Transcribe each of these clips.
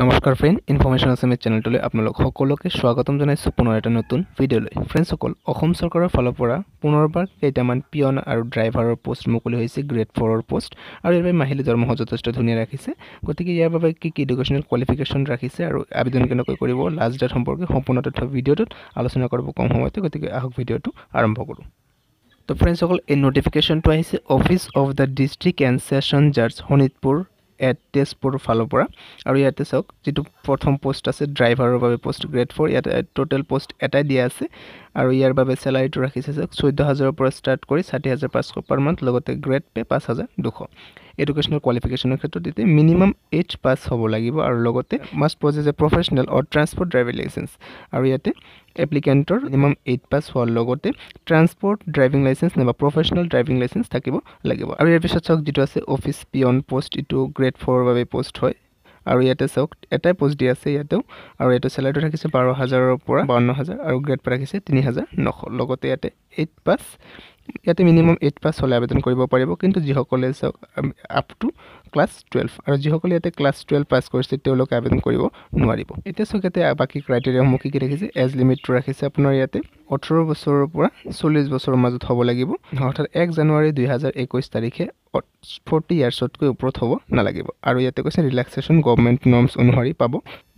নমস্কাৰ friend information Assamese চেনেলটোলৈ আপোনালোক সকলোকে স্বাগতম জনাইছোঁ পুনৰ এটা নতুন ভিডিঅ'লৈ ফ্ৰেণ্ডছসকল অসম চৰকাৰৰ ফালৰ পৰা পুনৰবাৰ কেইটামান পিয়ন আৰু ড্ৰাইভাৰৰ পষ্ট মুকলি হৈছে গ্ৰেড ফ'ৰৰ পষ্ট আৰু ইয়াৰ বাবে মাহিলী দৰমহা যথেষ্ট ধুনীয়া ৰাখিছে। গতিকে ইয়াৰ বাবে কি কি এডুকেশ্যনেল কোৱালিফিকেশ্যন ৰাখিছে আৰু আবেদন কেনেকৈ কৰিব লাষ্ট ডেট সম্পৰ্কে সম্পূৰ্ণ তথ্য ভিডিঅ'টোত আলোচনা কৰিব কম সময়তে। গতিকে আহক ভিডিঅ'টো আৰম্ভ কৰোঁ। তো ফ্ৰেণ্ডছসকল এই ন'টিফিকেশ্যনটো আহিছে office of the district and session judge Sonitpur. Tezpur ফালৰ পৰা। আৰু ইয়াতে চাওক যিটো প্ৰথম পোষ্ট আছে ড্ৰাইভাৰৰ বাবে পোষ্ট গ্ৰেড ফ'ৰ ইয়াতে টোটেল পোষ্ট এটাই দিয়া আছে। আৰু ইয়াৰ বাবে চেলাৰীটো ৰাখিছে চাওক চৈধ্য হাজাৰৰ পৰা ষ্টাৰ্ট কৰি ষাঠি হাজাৰ পাঁচশ পাৰ মান্থ লগতে গ্ৰেড পে পাঁচ হাজাৰ দুশ। এডুকেশ্যনেল কোৱালিফিকেশ্যনৰ ক্ষেত্ৰত এতিয়া মিনিমাম এইচ পাছ হ'ব লাগিব আৰু লগতে must possess a professional or transport driving licence আৰু ইয়াতে এপ্লিকেণ্টৰ মিনিমাম এইট পাছ হোৱাৰ লগতে ট্ৰান্সপৰ্ট ড্ৰাইভিং লাইচেঞ্চ নাইবা প্ৰফেচনেল ড্ৰাইভিং লাইচেঞ্চ থাকিব লাগিব। আৰু ইয়াৰ পিছত চাওক যিটো আছে অফিচ পিয়ন পষ্ট এইটো গ্ৰেড ফ'ৰৰ বাবে পষ্ট হয়। আৰু ইয়াতে চাওক এটাই পষ্ট দি আছে ইয়াতেও। আৰু ইয়াতে চেলাৰীটো থাকিছে বাৰ হাজাৰৰ পৰা বাৱন্ন হাজাৰ আৰু গ্ৰেড পে ৰাখিছে তিনি হাজাৰ নশ। লগতে ইয়াতে এইট পাছ ইয়াতে মিনিমাম এইট পাছ হ'লে আবেদন কৰিব পাৰিব। কিন্তু যিসকলে চাওক আপ টু ক্লাছ টুৱেলভ আৰু যিসকলে ইয়াতে ক্লাছ টুৱেলভ পাছ কৰিছে তেওঁলোকে আবেদন কৰিব নোৱাৰিব। এতিয়া চাওক ইয়াতে বাকী ক্ৰাইটেৰিয়াসমূহ কি কি ৰাখিছে এজ লিমিটটো ৰাখিছে আপোনাৰ ইয়াতে। ওঠৰ বছৰৰ পৰা চল্লিছ বছৰৰ মাজত হ'ব লাগিব। অৰ্থাৎ এক জানুৱাৰী দুহেজাৰ একৈছ তাৰিখে ফৰ্টি ইয়াৰ্ছতকৈ ওপৰত হ'ব নালাগিব। আৰু ইয়াতে কৈছে ৰিলেক্সেশ্যন গভমেণ্ট নৰ্মছ অনুসৰি পাব।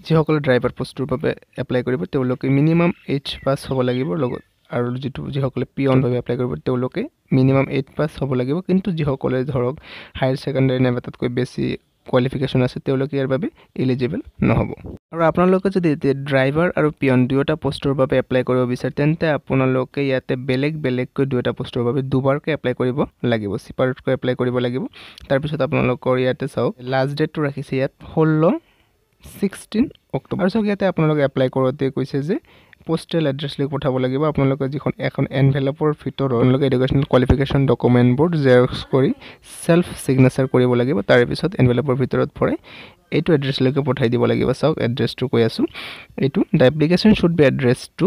যিসকলে ড্ৰাইভাৰ পষ্টটোৰ বাবে এপ্লাই কৰিব তেওঁলোকে মিনিমাম এইচ পাছ হ'ব লাগিব। লগত আৰু যিটো যিসকলে পিয়নভাৱে এপ্লাই কৰিব তেওঁলোকে মিনিমাম এইট পাছ হ'ব লাগিব। কিন্তু যিসকলে ধৰক হায়াৰ ছেকেণ্ডেৰী নাইবা তাতকৈ বেছি কোৱালিফিকেশ্যন আছে তেওঁলোকে ইয়াৰ বাবে এলিজিবল নহ'ব। আৰু আপোনালোকে যদি ড্ৰাইভাৰ আৰু পিয়ন দুয়োটা পষ্টৰ বাবে এপ্লাই কৰিব বিচাৰে তেন্তে আপোনালোকে ইয়াতে বেলেগ বেলেগকৈ দুয়োটা পষ্টৰ বাবে দুবাৰকৈ এপ্লাই কৰিব লাগিব ছিপাৰেটকৈ এপ্লাই কৰিব লাগিব। তাৰপিছত আপোনালোকৰ ইয়াতে চাওক লাষ্ট ডেটটো ৰাখিছে ইয়াত ষোল্ল ছিক্সটিন অক্টোবৰ। আৰু চাওক ইয়াতে আপোনালোকে এপ্লাই কৰোঁতে কৈছে যে পোষ্টেল এড্ৰেছলৈ পঠাব লাগিব। আপোনালোকে যিখন এখন এনভেলপৰ ভিতৰত আপোনালোকে এডুকেশ্যনেল কোৱালিফিকেশ্যন ডকুমেণ্টবোৰ জেৰক্স কৰি ছেল্ফ ছিগনেচাৰ কৰিব লাগিব। তাৰেপিছত এনভেলপৰ ভিতৰত ভৰাই এইটো এড্ৰেছলৈকে পঠাই দিব লাগিব। চাওক এড্ৰেছটো কৈ আছোঁ। এইটো the application should be address to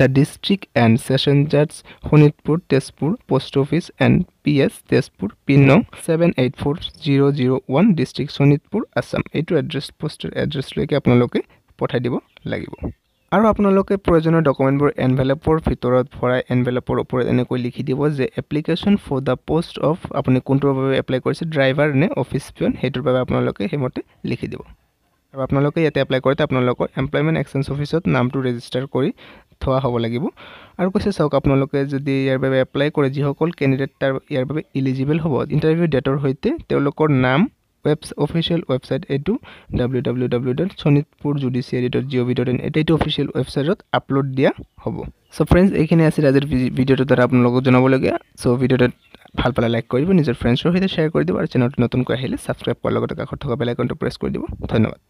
the district and session judge Sonitpur Tezpur post office and P S Tezpur pin নং seven eight four zero' zero' one district Sonitpur Assam এইটো এড্ৰেছ পোষ্টৰ এড্ৰেছলৈকে আপোনালোকে পঠাই দিব লাগিব। আৰু আপোনালোকে প্ৰয়োজনীয় ডকুমেণ্টবোৰ এনভেলপৰ ভিতৰত ভৰাই এনভেলপৰ ওপৰত এনেকৈ লিখি দিব যে application for the post of আপুনি কোনটোৰ বাবে এপ্লাই কৰিছে ড্ৰাইভাৰ নে অফিচ পিয়ন সেইটোৰ বাবে আপোনালোকে সেইমতে লিখি দিব। আৰু আপোনালোকে ইয়াতে এপ্লাই কৰোঁতে আপোনালোকৰ এমপ্লয়মেণ্ট এক্সচেঞ্জ অফিচত নামটো ৰেজিষ্টাৰ কৰি থোৱা হ'ব লাগিব। আৰু কৈছে চাওক আপোনালোকে যদি ইয়াৰ বাবে এপ্লাই কৰে যিসকল কেণ্ডিডেট তাৰ ইয়াৰ বাবে ইলিজিবল হ'ব ইণ্টাৰভিউ ডেটৰ সৈতে তেওঁলোকৰ নাম ৱেব অফিচিয়েল ৱেবছাইট এইটো W W W dot Sonitpur judiciary dot G O' V dot in এইটো অফিচিয়েল ৱেবছাইটত আপলোড দিয়া হ'ব। চ' ফ্ৰেণ্ডছ এইখিনি আছিল আজিৰ ভিডিঅ'টোৰ দ্বাৰা আপোনালোকক জনাবলগীয়া। চ' ভিডিঅ'টোত ভাল পালে লাইক কৰিব নিজৰ ফ্ৰেণ্ডছৰ সৈতে শ্বেয়াৰ কৰি দিব আৰু চেনেলটো নতুনকৈ আহিলে ছাবস্ক্ৰাইব কৰাৰ লগতে কাষত থকা বেল আইকনটো প্ৰেছ কৰি দিব। ধন্যবাদ।